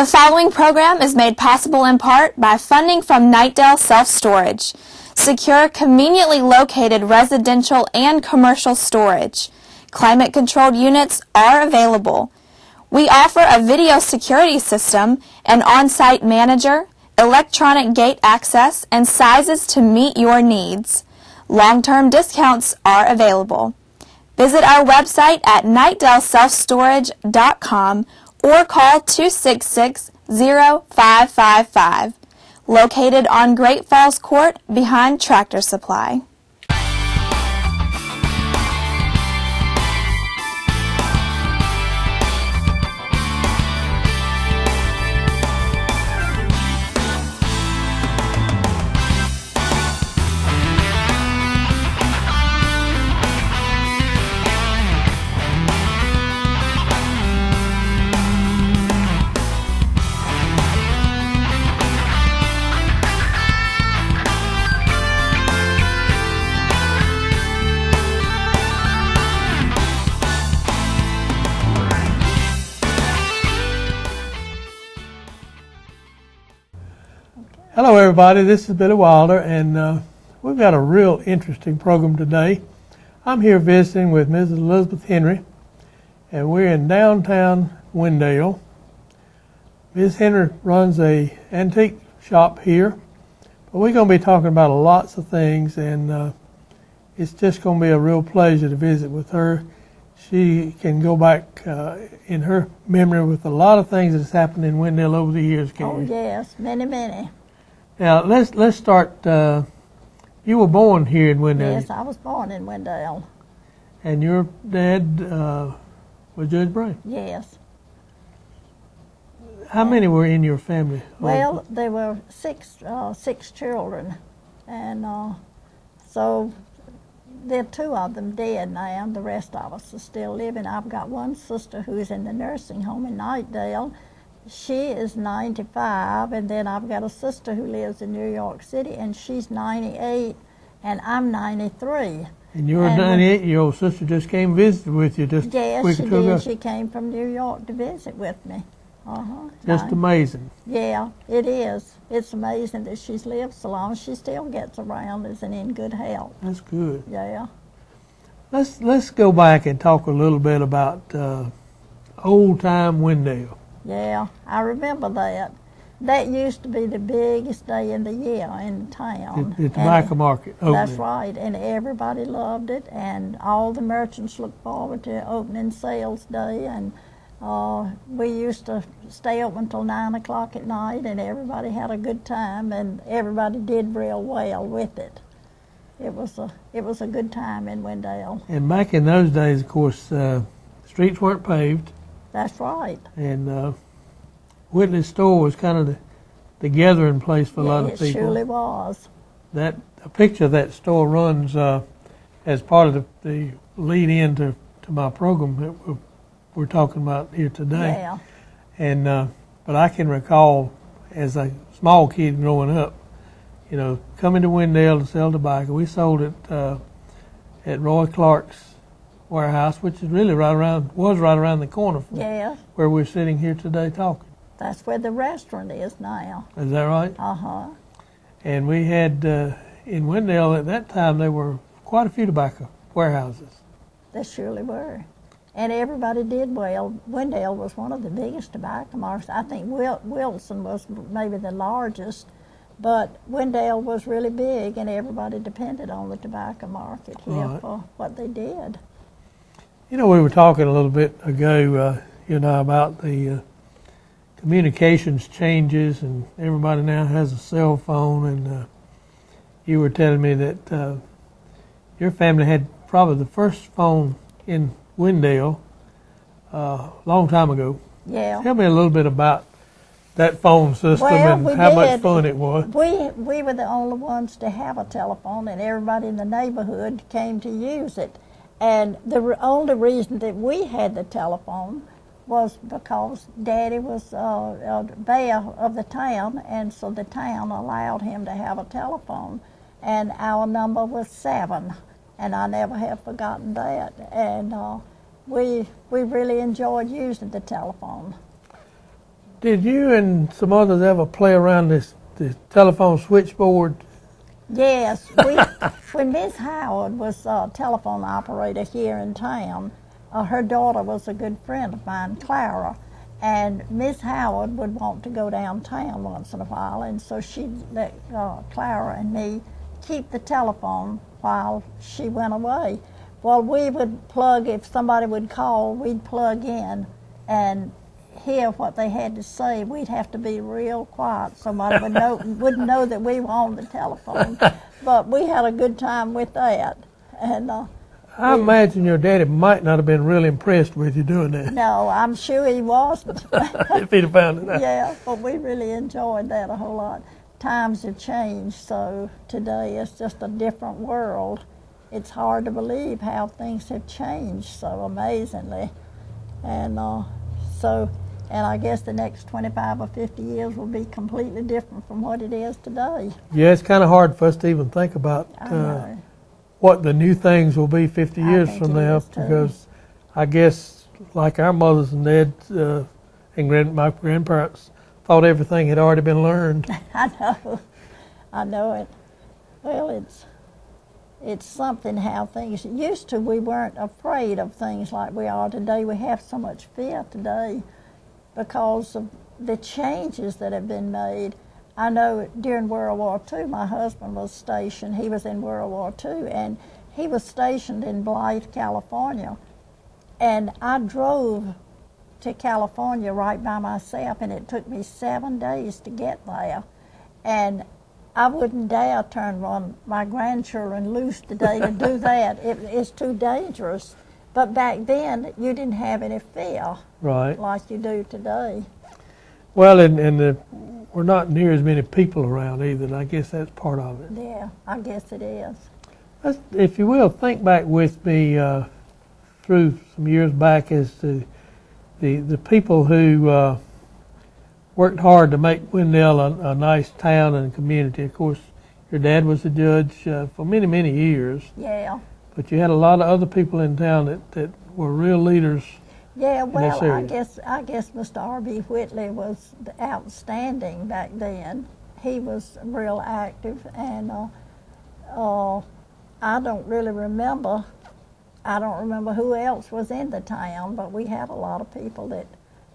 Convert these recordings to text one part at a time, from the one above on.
The following program is made possible in part by funding from Knightdale Self Storage. Secure, conveniently located residential and commercial storage. Climate controlled units are available. We offer a video security system, an on-site manager, electronic gate access, and sizes to meet your needs. Long-term discounts are available. Visit our website at knightdaleselfstorage.com or call 266-0555. Located on Great Falls Court behind Tractor Supply. Hello, everybody. This is Billy Wilder, and uh, we've got a real interesting program today. I'm here visiting with Mrs. Elizabeth Henry, and we're in downtown Wendell. Ms. Henry runs a antique shop here, but we're going to be talking about lots of things, and uh, it's just going to be a real pleasure to visit with her. She can go back uh, in her memory with a lot of things that's happened in Wendell over the years. Can Oh, you? yes, many, many. Now let's let's start. Uh, you were born here in Wendell, Yes, I was born in Wendell. and your dad uh, was Judge Bray. Yes. How many were in your family? Well, there were six, uh, six children, and uh, so there are two of them dead now. The rest of us are still living. I've got one sister who's in the nursing home in Knightdale. She is 95, and then I've got a sister who lives in New York City, and she's 98, and I'm 93. and your 98 year old sister just came visited with you just a Yes, week she or two ago. did. She came from New York to visit with me. Uh huh. Just amazing. Yeah, it is. It's amazing that she's lived so long. She still gets around and is in good health. That's good. Yeah. Let's let's go back and talk a little bit about uh, old time Wendell. Yeah, I remember that. That used to be the biggest day in the year in town. The, the tobacco market. That's right, and everybody loved it, and all the merchants looked forward to opening sales day, and uh, we used to stay open until nine o'clock at night, and everybody had a good time, and everybody did real well with it. It was a it was a good time in Wendell. And back in those days, of course, uh, streets weren't paved, That's right. and uh, Whitley's store was kind of the, the gathering place for a lot of people. it surely was. that a picture of that store runs uh, as part of the, the lead in to, to my program that we're, we're talking about here today. Yeah. And uh, but I can recall as a small kid growing up, you know, coming to Wendell to sell tobacco. We sold it uh, at Roy Clark's warehouse, which is really right around was right around the corner from Yeah. where we're sitting here today talking. That's where the restaurant is now. Is that right? Uh huh. And we had uh, in Wendell at that time there were quite a few tobacco warehouses. There surely were. And everybody did well. Wendell was one of the biggest tobacco markets. I think Wil- Wilson was maybe the largest, but Wendell was really big, and everybody depended on the tobacco market here Right. for what they did. You know, we were talking a little bit ago, uh, you I, about the uh, communications changes, and everybody now has a cell phone. And uh, you were telling me that uh, your family had probably the first phone in Wendell uh, a long time ago. Yeah. Tell me a little bit about that phone system Well, and we how much fun it was. We we were the only ones to have a telephone, and everybody in the neighborhood came to use it. And the only reason that we had the telephone was because Daddy was uh, uh, mayor of the town, and so the town allowed him to have a telephone. And our number was seven, and I never have forgotten that. And uh, we we really enjoyed using the telephone. did you and some others ever play around this, this telephone switchboard? Yes, we, when Miss Howard was a telephone operator here in town, uh, her daughter was a good friend of mine, Clara, and Miss Howard would want to go downtown once in a while, and so she'd let uh, Clara and me keep the telephone while she went away. Well, we would plug, if somebody would call, we'd plug in and hear what they had to say. We'd have to be real quiet. Somebody would know, wouldn't know that we were on the telephone. But we had a good time with that. And uh, I imagine your daddy might not have been really impressed with you doing that no, I'm sure he wasn't. if he'd have found it out. yeah, but we really enjoyed that a whole lot. Times have changed, so today it's just a different world. It's hard to believe how things have changed so amazingly. And uh, so, and I guess the next 25 or 50 years will be completely different from what it is today. Yeah, it's kind of hard for us to even think about uh, what the new things will be 50 I years from now because I guess like our mothers and dads uh, and grand, my grandparents thought everything had already been learned. I know. I know it. Well, it's it's something how things used to. We weren't afraid of things like we are today. We have so much fear today because of the changes that have been made. I know during World War II, my husband was stationed. He was in World War II, and he was stationed in Blythe, California. And I drove to California right by myself, and it took me seven days to get there. And I wouldn't dare turn one my grandchildren loose today to do that. It, it's too dangerous. But back then, you didn't have any fear Right. like you do today. Well, and, and the, we're not near as many people around either, and I guess that's part of it. Yeah, I guess it is. Let's, if you will, think back with me uh, through some years back as to the, the people who uh, worked hard to make Wendell a, a nice town and community. Of course, your dad was a judge uh, for many, many years, Yeah. But you had a lot of other people in town that, that were real leaders. Yeah, well, I guess I guess Mr. R.B. Whitley was outstanding back then. He was real active, and uh, uh, I don't really remember. I don't remember who else was in the town, but we had a lot of people that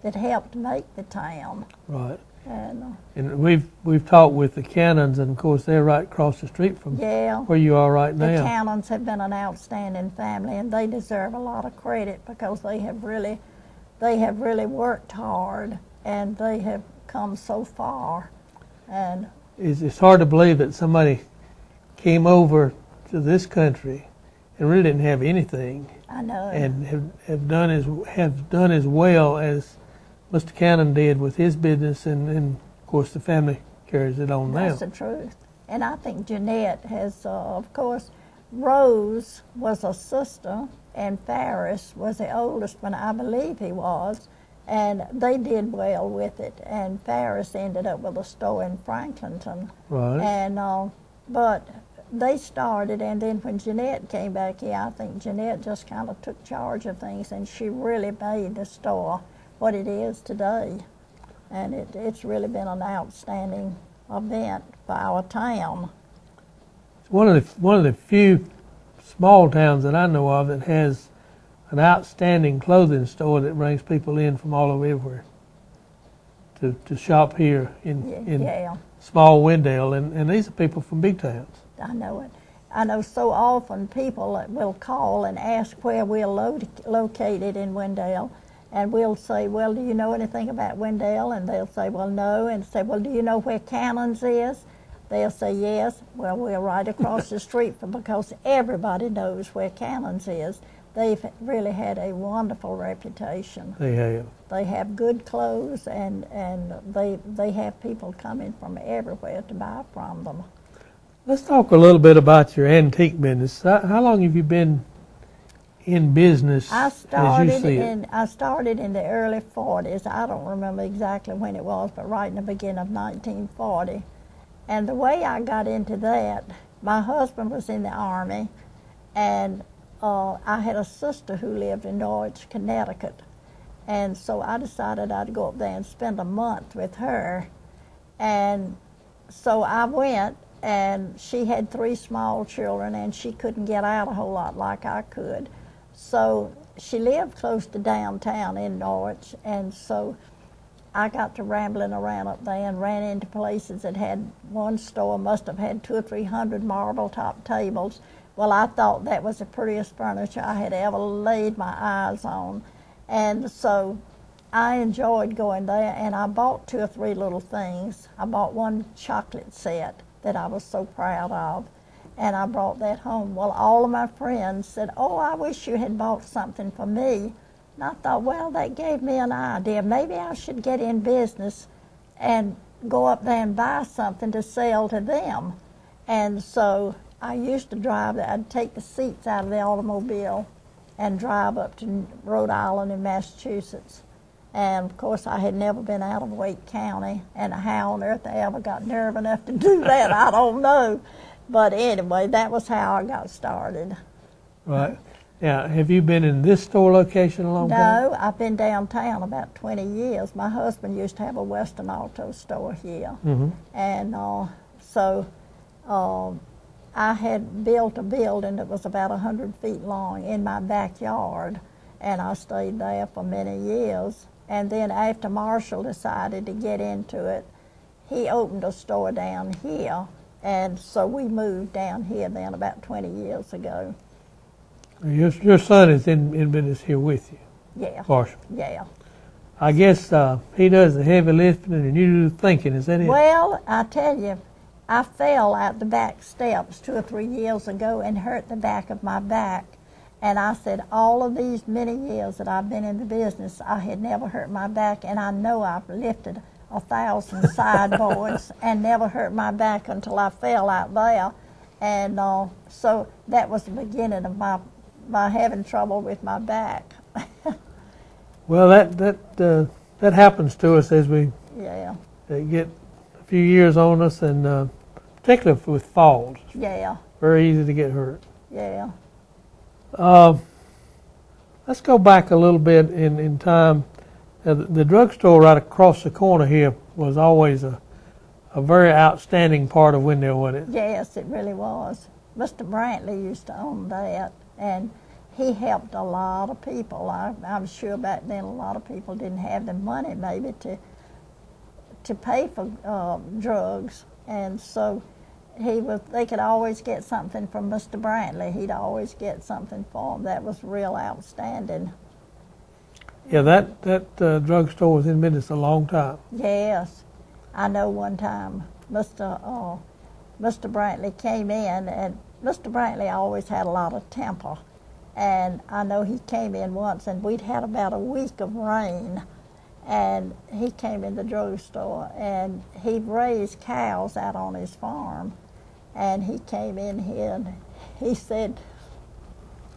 that helped make the town. Right. And And we've we've talked with the Cannons, and of course they're right across the street from yeah, where you are right now. the. Cannons have been an outstanding family, and they deserve a lot of credit because they have really, they have really worked hard, and they have come so far. And it's, it's hard to believe that somebody came over to this country and really didn't have anything I know, and have, have done as have done as well as Mr. Cannon did with his business and, and of course the family carries it on now. that's the truth. And I think Jeanette has, uh, of course, Rose was a sister, and Farris was the oldest one, I believe he was. And they did well with it. And Farris ended up with a store in Franklinton. Right. And uh, but they started, and then when Jeanette came back here, I think Jeanette just kind of took charge of things, and she really made the store what it is today. And it, it's really been an outstanding event for our town. It's one of the one of the few small towns that I know of that has an outstanding clothing store that brings people in from all over everywhere to, to shop here in Yeah, in yeah, small Wendell, and, and these are people from big towns. I know it. I know so often people will call and ask where we're lo- located in Wendell, and we'll say, "Well, do you know anything about Wendell?" And they'll say, "Well, no." And say, "Well, do you know where Cannons is?" They'll say, "Yes." Well, we're right across the street from because everybody knows where Cannons is. They've really had a wonderful reputation. They have. They have good clothes, and and they they have people coming from everywhere to buy from them. Let's talk a little bit about your antique business. How, how long have you been in business I as you started in I started in the early 40s. I don't remember exactly when it was, but right in the beginning of 1940. And the way I got into that, my husband was in the army, and uh, I had a sister who lived in Norwich, Connecticut, And so I decided I'd go up there and spend a month with her. And so I went, and she had three small children, and she couldn't get out a whole lot like I could. So she lived close to downtown in Norwich, and so I got to rambling around up there and ran into places that had one store must have had two or three hundred marble top tables. Well, I thought that was the prettiest furniture I had ever laid my eyes on. And so I enjoyed going there, and I bought two or three little things. I bought one chocolate set that I was so proud of, and I brought that home. Well, all of my friends said, Oh, I wish you had bought something for me. And I thought, well, that gave me an idea. Maybe I should get in business and go up there and buy something to sell to them. And so I used to drive, I'd take the seats out of the automobile and drive up to Rhode Island and Massachusetts. And of course, I had never been out of Wake County, and how on earth I ever got nerve enough to do that, I don't know. But anyway, that was how I got started. Right. Now, have you been in this store location a long time? No, I've been downtown about 20 years. My husband used to have a Western Auto store here. Mhm. And uh, so uh, I had built a building that was about 100 feet long in my backyard, and I stayed there for many years. And then after Marshall decided to get into it, he opened a store down here, and so we moved down here then about 20 years ago. Your, your son is in, in business here with you, Yeah, Marshall. yeah. I guess uh, he does the heavy lifting and you do the thinking. Is that it? Well, I tell you, I fell out the back steps two or three years ago and hurt the back of my back. And I said, all of these many years that I've been in the business, I had never hurt my back, and I know I've lifted a thousand sideboards and never hurt my back until I fell out there. And uh, so that was the beginning of my, my having trouble with my back. Well, that that uh, that happens to us as we yeah, uh, get a few years on us, and uh, particularly with falls, yeah, very easy to get hurt. yeah. Uh, let's go back a little bit in, in time. The, the drugstore right across the corner here was always a, a very outstanding part of Wendell, wasn't it? Yes, it really was. Mr. Brantley used to own that, and he helped a lot of people. I, I'm sure back then a lot of people didn't have the money maybe to to pay for uh, drugs, and so he was. They could always get something from Mr. Brantley. He'd always get something for them. That was real outstanding. Yeah, that that uh, drugstore was in business a long time. Yes, I know one time Mr. Uh, Mr. Brantley came in, and Mr. Brantley always had a lot of temper. And I know he came in once, and we'd had about a week of rain, and he came in the drugstore, and he raised cows out on his farm, and he came in here, and he said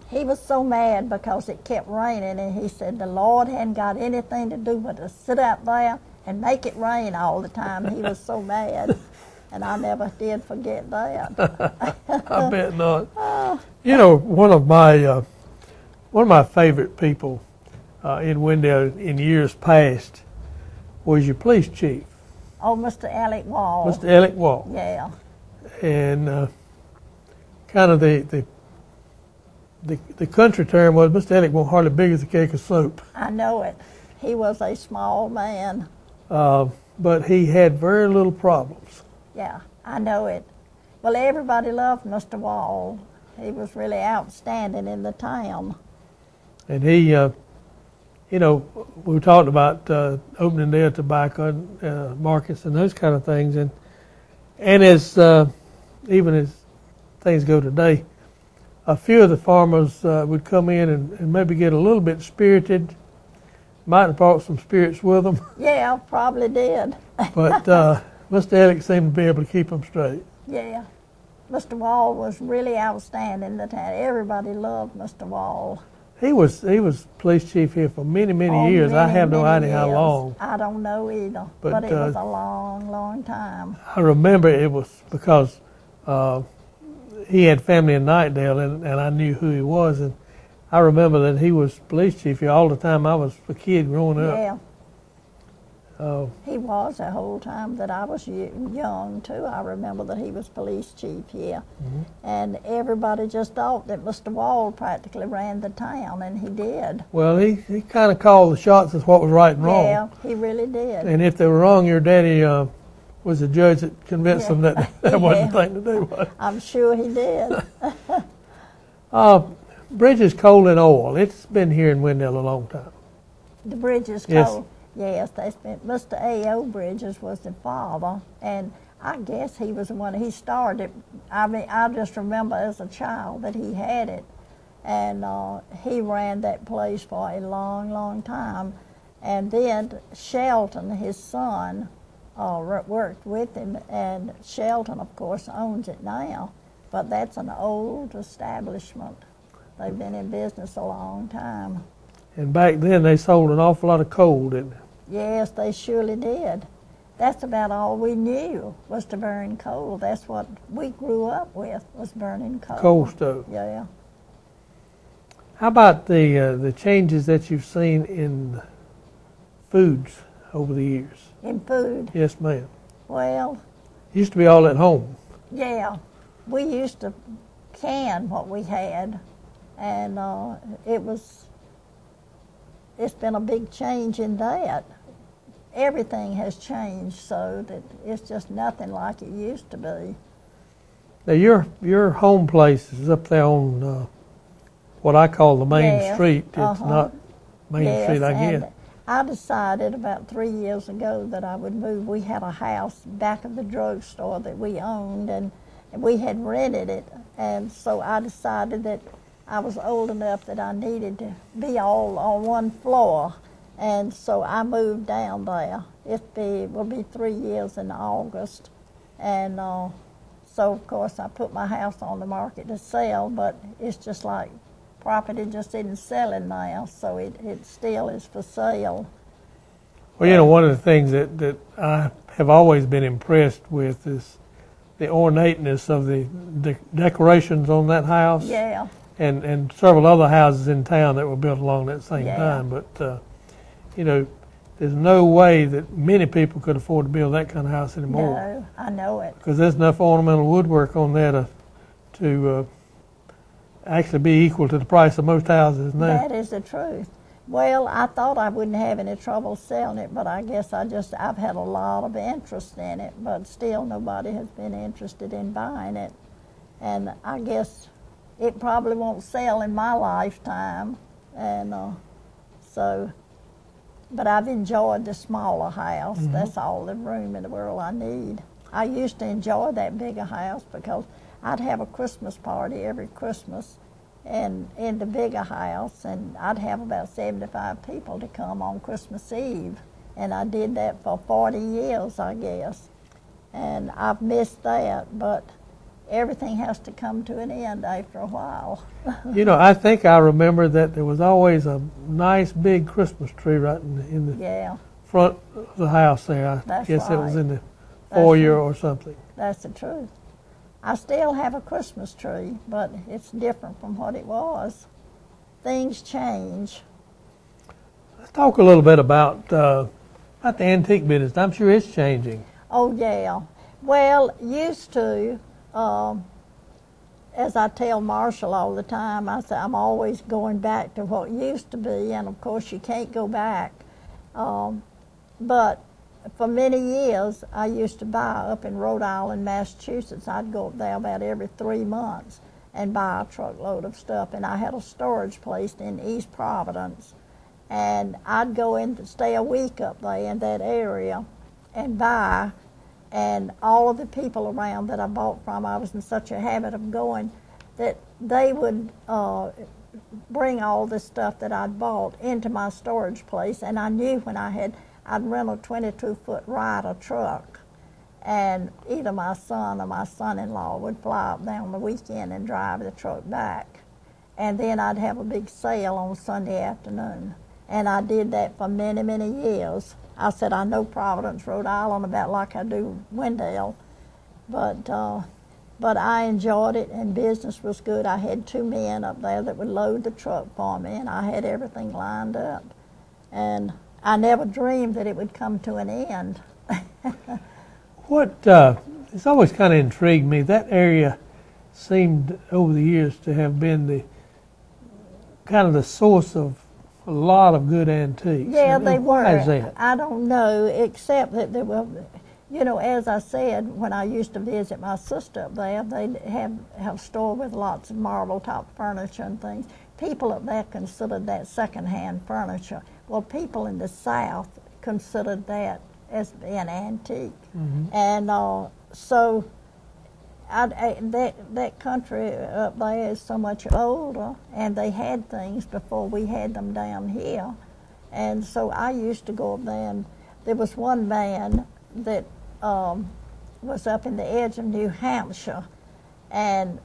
he was so mad because it kept raining, and he said the Lord hadn't got anything to do but to sit out there and make it rain all the time. He was so mad, and I never did forget that. I bet not. You know, one of my uh, one of my favorite people uh, in Wendell in years past was your police chief, Oh, Mr. Alec Wall. Mr. Alec Wall, Yeah, and uh, kind of the, the the the country term was Mr. Alec wasn't hardly big as a cake of soap, I know it. He was a small man. uh, but he had very little problems. Yeah, I know it. Well, everybody loved Mr. Wall. He was really outstanding in the town. And he, uh, you know, we talked about uh, opening their tobacco uh, markets and those kind of things, and and as uh, even as things go today, a few of the farmers uh, would come in and, and maybe get a little bit spirited, might have brought some spirits with them, Yeah, probably did. but uh, Mr. Alex seemed to be able to keep them straight. Yeah. Mr. Wall was really outstanding in the town. Everybody loved Mr. Wall. He was he was police chief here for many many Oh, years. I have no many idea how long. I don't know either, But, but, it uh, was a long, long time. I remember it was because uh, he had family in Knightdale, and, and I knew who he was. And I remember that he was police chief here all the time I was a kid growing up. Yeah, Uh, he was the whole time that I was young too. I remember that he was police chief here, Mhm. and everybody just thought that Mr. Wall practically ran the town, and he did. well, he, he kind of called the shots as what was right and wrong. Yeah, he really did. And if they were wrong, your daddy uh, was the judge that convinced Yeah. them that that wasn't the thing to do. Was. I'm sure he did. Uh, Bridges Coal and Oil. It's been here in Wendell a long time. The Bridges Yes. Coal. Yes, they spent. Mr. A.O. Bridges was the father, and I guess he was the one. He started. I mean, I just remember as a child that he had it, and uh, he ran that place for a long, long time. And then Shelton, his son, uh, worked with him, and Shelton, of course, owns it now. But that's an old establishment. They've been in business a long time. And back then, they sold an awful lot of coal, didn't they? Yes, they surely did. That's about all we knew was to burn coal. That's what we grew up with was burning coal. Coal stove. Yeah. How about the uh, the changes that you've seen in foods over the years? In food. Yes, ma'am. Well, Used to be all at home. yeah. We used to can what we had, and uh, it was. It's been a big change in that. Everything has changed so that it's just nothing like it used to be. Now your your home place is up there on uh, what I call the main Yes, street. It's uh-huh. not Main yes, Street, I guess. I decided about three years ago that I would move. We had a house back of the drugstore that we owned, and we had rented it. And so I decided that I was old enough that I needed to be all on one floor. And so I moved down there. It be will be three years in August, and uh, so of course I put my house on the market to sell. But it's just like property just isn't selling now, so it, it still is for sale. Well, you know, one of the things that, that I have always been impressed with is the ornateness of the, the decorations on that house. Yeah, and, and several other houses in town that were built along that same Yeah. time. But, uh, you know, there's no way that many people could afford to build that kind of house anymore no, I know it. because there's enough ornamental woodwork on there to, to uh, actually be equal to the price of most houses now. That is the truth. Well, I thought I wouldn't have any trouble selling it, but I guess I just I've had a lot of interest in it, but still nobody has been interested in buying it. And I guess it probably won't sell in my lifetime. And uh, so but I've enjoyed the smaller house. That's all the room in the world I need. I used to enjoy that bigger house because I'd have a Christmas party every Christmas and in the bigger house and I'd have about 75 people to come on Christmas Eve. And I did that for 40 years, I guess. And I've missed that, but everything has to come to an end after a while. You know, I think I remember that there was always a nice big Christmas tree right in the, in the Yeah, front of the house there. I That's guess it was in the foyer right. or something. that's the truth. I still have a Christmas tree, but it's different from what it was. Things change. Let's talk a little bit about uh, about the antique business. I'm sure it's changing. Oh yeah. Well, used to, um, as I tell Marshall all the time, I say I'm always going back to what used to be, and of course you can't go back. Um, but for many years, I used to buy up in Rhode Island, Massachusetts. I'd go up there about every three months and buy a truckload of stuff, and I had a storage place in East Providence and I'd go in to stay a week up there in that area and buy. And all of the people around that I bought from, I was in such a habit of going that they would uh, bring all this stuff that I'd bought into my storage place. And I knew when I had, I'd rent a 22 foot Ryder truck. And either my son or my son in law would fly up there on the weekend and drive the truck back. And then I'd have a big sale on Sunday afternoon. And I did that for many, many years. I said, I know Providence, Rhode Island about like I do Wendell. But uh, but I enjoyed it, and business was good. I had two men up there that would load the truck for me, and I had everything lined up. And I never dreamed that it would come to an end. What uh, it's always kind of intrigued me. That area seemed over the years to have been the kind of the source of a lot of good antiques. Yeah, And- they and were. Why is that? I don't know, except that there were, you know, as I said, when I used to visit my sister up there, they have have a store with lots of marble top furniture and things. People up there considered that secondhand furniture. Well, people in the South considered that as being antique, and uh, so. I, I, that that country up there is so much older, and they had things before we had them down here, and so I used to go up there. And there was one man that um, was up in the edge of New Hampshire, and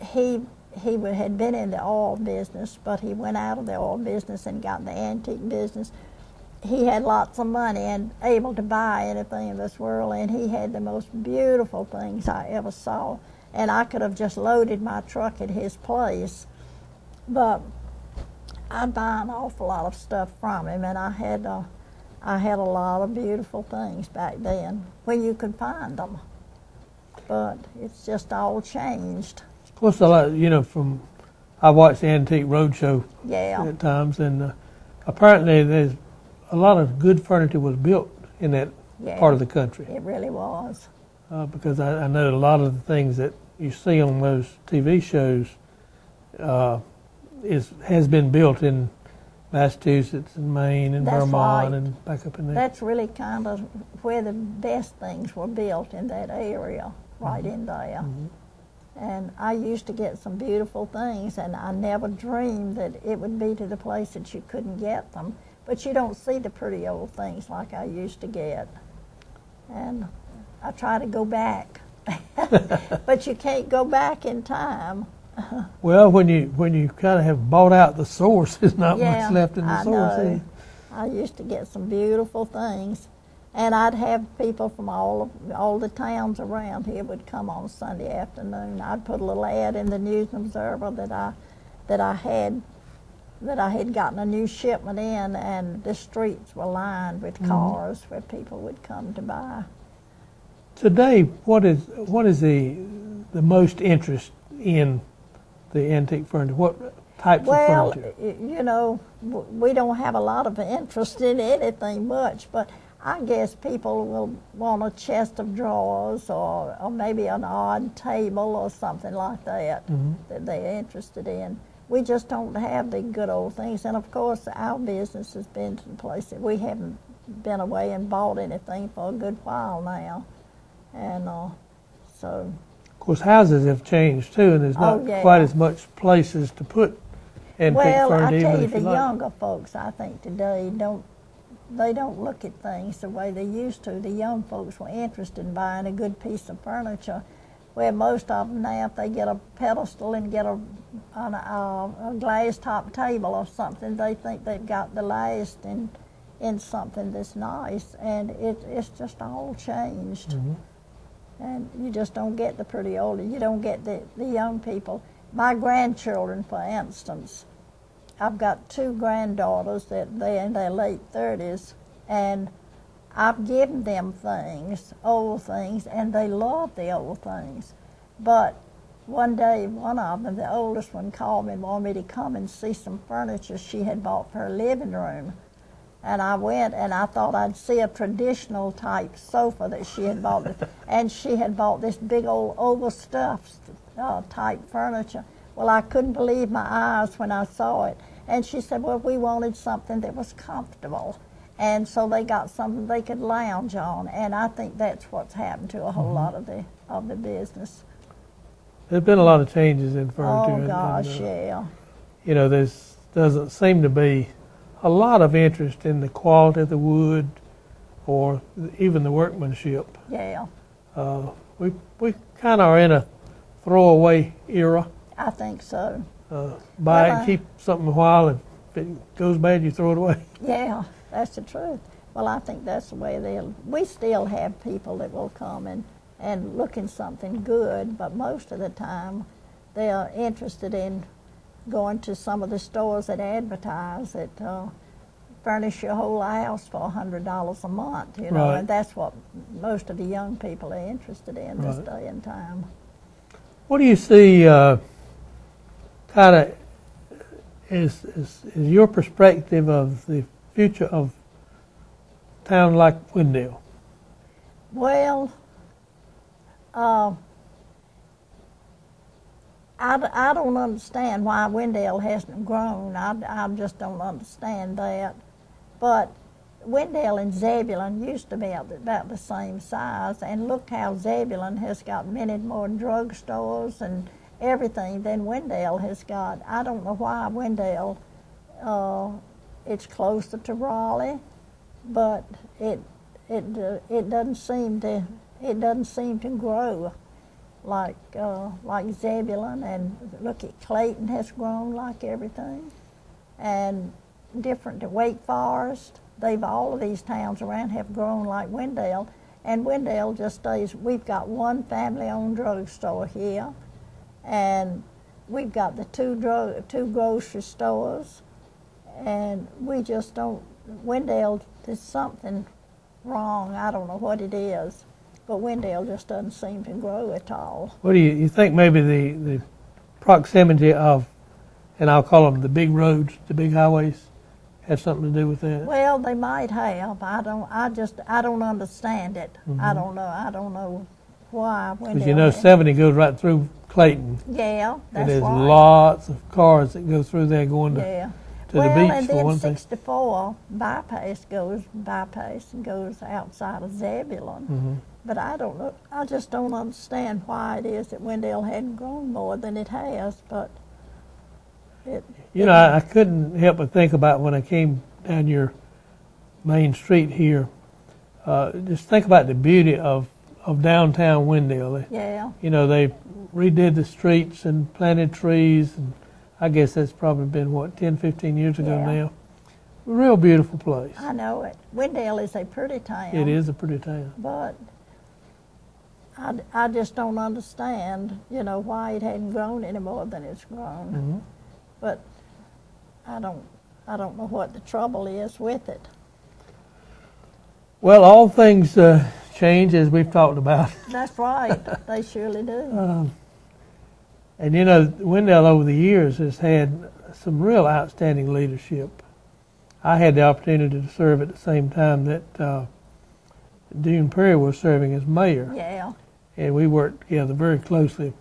he he had been in the oil business, but he went out of the oil business and got in the antique business. He had lots of money and able to buy anything in this world, and he had the most beautiful things I ever saw. And I could have just loaded my truck at his place, but I'd buy an awful lot of stuff from him, and I had a, I had a lot of beautiful things back then when you could find them. But it's just all changed. Of course, a lot. You know, from I watched the Antique Roadshow Yeah. at times, and uh, apparently there's a lot of good furniture was built in that Yeah. part of the country. It really was. uh, because I, I know a lot of the things that you see on those TV shows uh, is has been built in Massachusetts and Maine and That's Vermont right. and back up in there. That's really kind of where the best things were built in that area, right in there. And I used to get some beautiful things, and I never dreamed that it would be to the place that you couldn't get them. But you don't see the pretty old things like I used to get. And I try to go back. but you can't go back in time. well, when you when you kind of have bought out the source, there's not yeah, much left in the I source. know. I used to get some beautiful things, and I'd have people from all of all the towns around here would come on Sunday afternoon. I'd put a little ad in the News and Observer that I that I had that I had gotten a new shipment in, and the streets were lined with mm-hmm. cars where people would come to buy. Today, what is what is the the most interest in the antique furniture? What types Well, of furniture? Well, you know, we don't have a lot of interest in anything much, but I guess people will want a chest of drawers or, or maybe an odd table or something like that that they're interested in. We just don't have the good old things, and of course, our business has been to the place that we haven't been away and bought anything for a good while now, and uh, so Of course, houses have changed too, and there's Oh, not yeah. quite as much places to put antique Well, I tell you, the like. younger folks, I think today don't they don't look at things the way they used to. The young folks were interested in buying a good piece of furniture, where most of them now, if they get a pedestal and get a an, a, uh, a glass top table or something, they think they've got the last in in something that's nice, and it, it's just all changed. Mm-hmm. And you just don't get the pretty older. You don't get the, the young people. My grandchildren, for instance, I've got two granddaughters that they're in their late thirties, and I've given them things, old things, and they love the old things. But one day, one of them, the oldest one, called me and wanted me to come and see some furniture she had bought for her living room. And I went and I thought I'd see a traditional type sofa that she had bought. and she had bought this big old overstuffed uh, type furniture. Well, I couldn't believe my eyes when I saw it. And she said, Well, we wanted something that was comfortable. And so they got something they could lounge on. And I think that's what's happened to a whole lot of the, of the business. There's been a lot of changes in furniture. Oh, and- and, gosh, uh, yeah. You know, there's doesn't seem to be a lot of interest in the quality of the wood or even the workmanship. Yeah. Uh, we we kind of are in a throwaway era. I think so. Uh, buy it, Well, I- and keep something a while, and if it goes bad, you throw it away. Yeah, that's the truth. Well, I think that's the way they'll. We still have people that will come and and looking something good, but most of the time they are interested in going to some of the stores that advertise that uh, furnish your whole house for a hundred dollars a month. You know, Right. and that's what most of the young people are interested in this day and time. What do you see, uh, kind is, is, is your perspective of the future of town like Wendell? Well, uh, I, I don't understand why Wendell hasn't grown. I, I just don't understand that. But Wendell and Zebulon used to be about the, about the same size, and look how Zebulon has got many more drugstores and everything than Wendell has got. I don't know why Wendell, uh, it's closer to Raleigh, but it it uh, it doesn't seem to it doesn't seem to grow like uh, like Zebulon and look at Clayton has grown like everything and different to Wake Forest they've all of these towns around have grown like Wendell and Wendell just stays we've got one family owned drugstore here and we've got the two drug two grocery stores. And we just don't Wendell there's something wrong. I don't know what it is but Wendell just doesn't seem to grow at all. What do you, you think maybe the, the proximity of, and I'll call them the big roads, the big highways, had something to do with that? well they might have. I don't I just I don't understand it. I mm-hmm. don't know. I don't know why Because you know, had- 70 goes right through Clayton. yeah And there's right lots of cars that go through there going to, yeah to well, the beach and for then one thing. 64 bypass goes bypass and goes outside of Zebulon. Mm-hmm. But I don't know. I just don't understand why it is that Wendell hadn't grown more than it has. But it, You know, I, I couldn't help but think about when I came down your main street here. Uh, just think about the beauty of, of downtown Wendell. yeah, You know, they redid the streets and planted trees, and I guess that's probably been, what, 10, 15 years ago Yeah. now. Real beautiful place. I know it. Wendell is a pretty town. It is a pretty town. But I, I just don't understand, you know, why it hadn't grown any more than it's grown. Mhm. But I don't, I don't know what the trouble is with it. Well, all things uh, change as we've talked about. That's right. they surely do. Um, and you know, Wendell over the years has had some real outstanding leadership. I had the opportunity to serve at the same time that uh, Dune Perry was serving as mayor, Yeah, and we worked together very closely,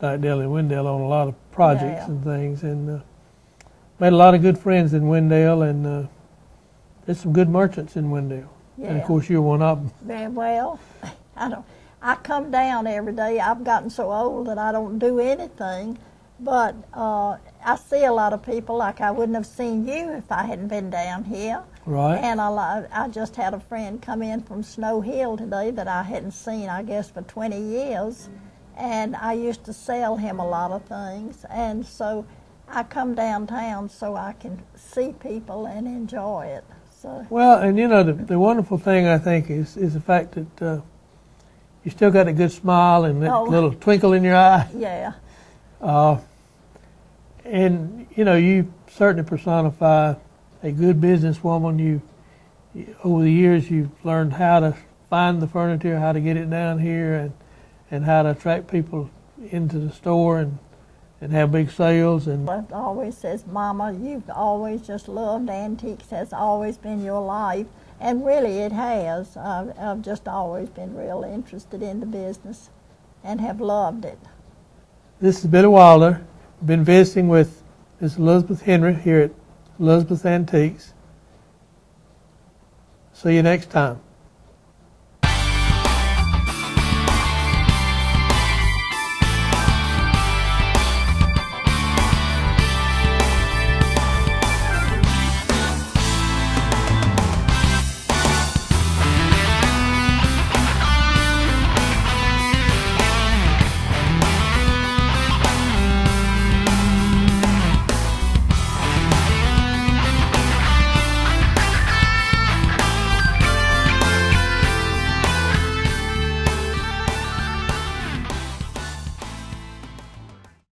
Dale and Wendell, on a lot of projects Yeah. and things, and uh, made a lot of good friends in Wendell, and uh, there's some good merchants in Wendell. And of course, you're one of them. Very well. I don't. I come down every day. I've gotten so old that I don't do anything, but uh, I see a lot of people like I wouldn't have seen you if I hadn't been down here. Right. And I, I just had a friend come in from Snow Hill today that I hadn't seen, I guess, for 20 years. And I used to sell him a lot of things. And so I come downtown so I can see people and enjoy it. So, Well, and you know, the, the wonderful thing I think is, is the fact that uh, you still got a good smile and that Oh. little twinkle in your eye. yeah, Uh, and, you know, you certainly personify a good businesswoman. You, you, over the years, you've learned how to find the furniture, how to get it down here, and, and how to attract people into the store and, and have big sales. And always says, Mama, you've always just loved antiques. Has always been your life. And really, it has. I've, I've just always been real interested in the business and have loved it. This is Billy Wilder. Been visiting with Miss Elizabeth Henry here at Elizabeth Antiques. See you next time.